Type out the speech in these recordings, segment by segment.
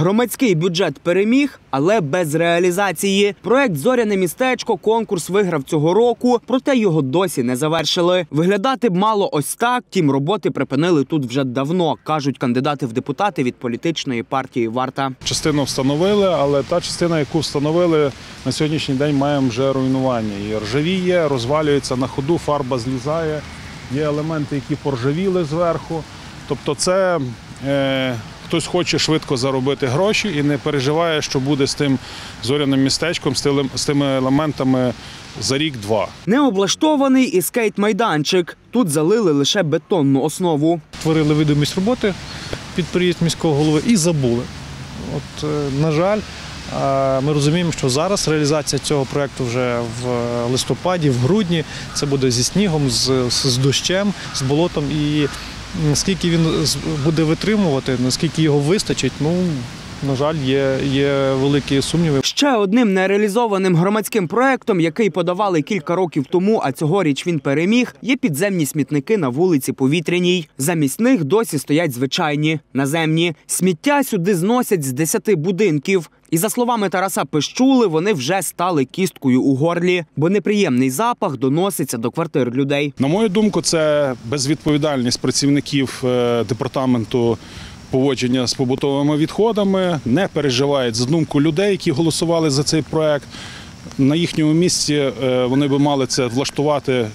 Громадський бюджет переміг, але без реалізації. Проект Зоряне містечко конкурс виграв цього року, проте його досі не завершили. Виглядати б мало ось так. Тім роботи припинили тут вже давно, кажуть кандидати в депутати від політичної партії Варта. Частину встановили, але та частина, яку встановили на сьогоднішній день, маємо вже руйнування. І ржавіє, розвалюється на ходу, фарба злізає. Є елементи, які поржавіли зверху. Тобто, це е, хтось хоче швидко заробити гроші і не переживає, що буде з тим зоряним містечком, з тими, з тими елементами за рік-два. Необлаштований і скейт-майданчик. Тут залили лише бетонну основу. Творили видимість роботи під приїзд міського голови і забули. От, е, на жаль, е, ми розуміємо, що зараз реалізація цього проєкту вже в листопаді, в грудні. Це буде зі снігом, з, з дощем, з болотом. І наскільки він буде витримувати, наскільки його вистачить, ну, на жаль, є, є великі сумніви. Ще одним нереалізованим громадським проектом, який подавали кілька років тому, а цьогоріч він переміг, є підземні смітники на вулиці Повітряній. Замість них досі стоять звичайні наземні. Сміття сюди зносять з десяти будинків. І за словами Тараса Пищули, вони вже стали кісткою у горлі, бо неприємний запах доноситься до квартир людей. На мою думку, це безвідповідальність працівників е, департаменту поводження з побутовими відходами, не переживають за думку людей, які голосували за цей проект. На їхньому місці е, вони би мали це влаштувати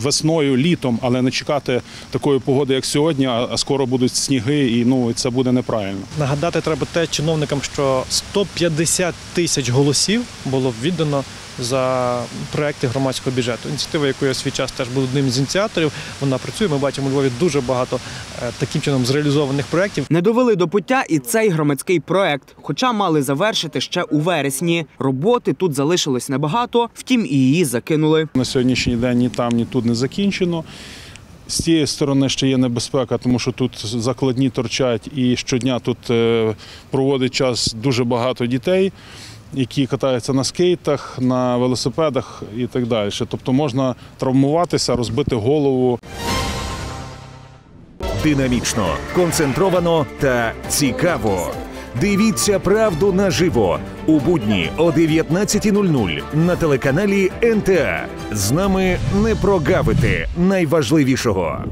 весною, літом, але не чекати такої погоди, як сьогодні, а скоро будуть сніги, і ну це буде неправильно. Нагадати треба те чиновникам, що 150 тисяч голосів було віддано за проекти громадського бюджету. Ініціатива, яку я свій час теж був одним з ініціаторів, вона працює. Ми бачимо у Львові дуже багато е, таким чином зреалізованих проєктів. Не довели до пуття і цей громадський проект, хоча мали завершити ще у вересні. Роботи тут залишилось небагато, втім і її закинули. На сьогоднішній день ні там, ні тут не закінчено. З цієї сторони ще є небезпека, тому що тут закладні торчать і щодня тут е, проводить час дуже багато дітей, які катаються на скейтах, на велосипедах і так далі. Тобто можна травмуватися, розбити голову. Динамічно, концентровано та цікаво. Дивіться правду наживо у будні о 19.00 на телеканалі НТА. З нами не прогавити найважливішого.